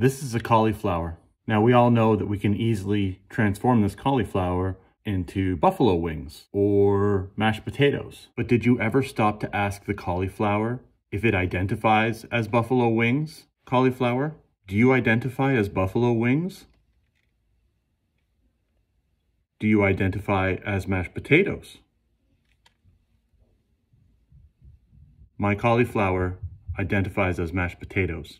This is a cauliflower. Now we all know that we can easily transform this cauliflower into buffalo wings or mashed potatoes. But did you ever stop to ask the cauliflower if it identifies as buffalo wings? Cauliflower, do you identify as buffalo wings? Do you identify as mashed potatoes? My cauliflower identifies as mashed potatoes.